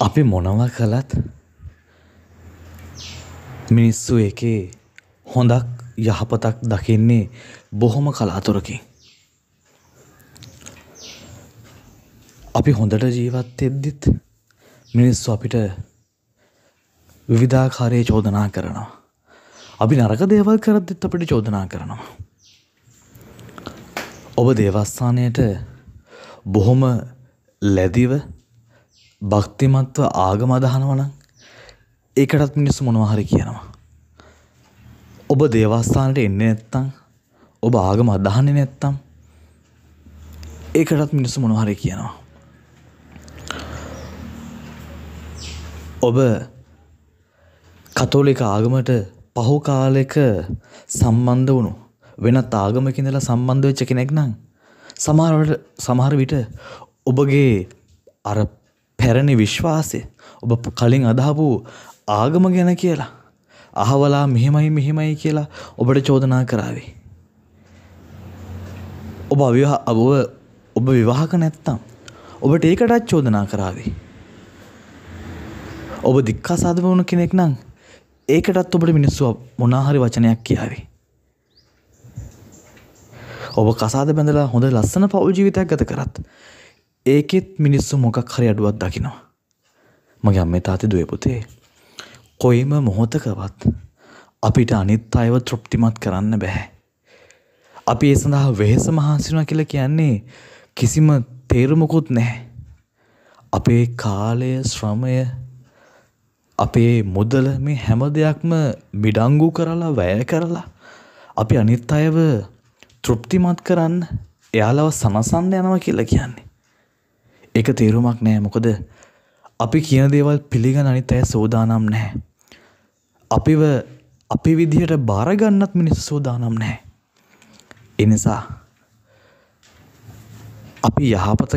අපි මොනවා කළත් මිනිස්සු ඒකේ හොඳක් යහපතක් දකින්නේ බොහොම කලාතුරකින්. අපි හොඳට ජීවත් වෙද්දිත් මිනිස්සු අපිට විවිධාකාරයේ චෝදනා කරනවා. අපි නරක දේවල් කරද්දිත් අපිට චෝදනා කරනවා. ඔබ දේවස්ථානයට බොහොම ලැදිව භක්තිමත්ව ආගම අදහනවා නම් ඒකටත් මිනිස්සු මොනවා හරි කියනවා. ඔබ දේවස්ථානයට එන්නේ නැත්නම් ඔබ ආගම අදහන්නේ නැත්නම් ඒකටත් මිනිස්සු මොනවා හරි කියනවා. ඔබ කතෝලික ආගමට පහු කාලෙක සම්බන්ධ වුණු වෙනත් ආගමක ඉඳලා සම්බන්ධ වෙච්ච කෙනෙක් නම් සමහර සමහර විට ඔබගේ අර පැරණි විශ්වාසය ඔබ කලින් අදහපු ආගම ගැන කියලා අහවලා මෙහෙමයි මෙහෙමයි කියලා ඔබට චෝදනා කරාවි. ඔබ අවිවාහ ඔබ ඔබ විවාහක නැත්තම් ඔබට ඒකටත් චෝදනා කරාවි. ඔබ දික්කසාද වුණු කෙනෙක් නම් ඒකටත් ඔබට මිනිස්සු මොනා හරි වචනයක් කියාවි. ඔබ කසාද බැඳලා හොඳ ලස්සන පවුල් ජීවිතයක් ගත කරත් ඒකෙත් මිනිස්සු මොකක් හරි අඩුවක් දකිනවා. මගේ අම්මේ තාත්තේ දුවේ පුතේ කොයිම මොහොතකවත් අපිට අනිත් අයව තෘප්තිමත් කරන්න බෑ. අපි ඒ සඳහා වෙහෙස මහන්සි වෙනවා කියලා කියන්නේ කිසිම තේරුමකුත් නැහැ. අපේ කාලය ශ්‍රමය අපේ මුදල මේ හැම දෙයක්ම මිඩංගු කරලා වැය කරලා අපි අනිත් අයව තෘප්තිමත් කරන්න එයාලව සනසන්න යනවා කියලා කියන්නේ. ඒක තේරුමක් නෑ මොකද අපි කියන දේවල් පිළිගන්න අනිත් අය සූදානම් නැහැ. අපිව අපි විදිහට බාරගන්නත් මිනිස්සු සූදානම් නැහැ. ඒ නිසා අපි යහපත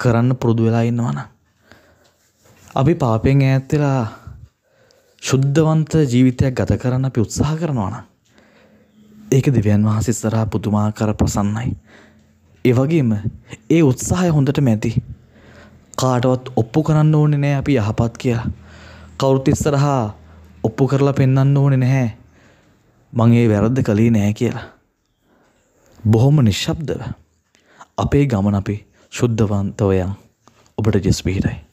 කරන්න පුරුදු වෙලා ඉන්නවා නම් අපි පාපයෙන් ඈත් වෙලා ශුද්ධවන්ත ජීවිතයක් ගත කරන්න අපි උත්සාහ කරනවා නම් ඒක දෙවියන් වහන්සේ ඉස්සරහා පුදුමාකාර ප්‍රසන්නයි. ඒ වගේම ඒ උත්සාහය හොඳටම ඇති. කාටවත් ඔප්පු කරන්න ඕනේ නෑ අපි යහපත් කියලා. කවුරුත් ඉස්සරහා ඔප්පු කරලා පෙන්වන්න ඕනේ නැහැ. මං ඒ වැරද්ද කළේ නෑ කියලා. බොහොම නිශ්ශබ්දව අපේ ගමන අපි ශුද්ධවන්තව යන් ඔබට ජෙස් පිහිටයි.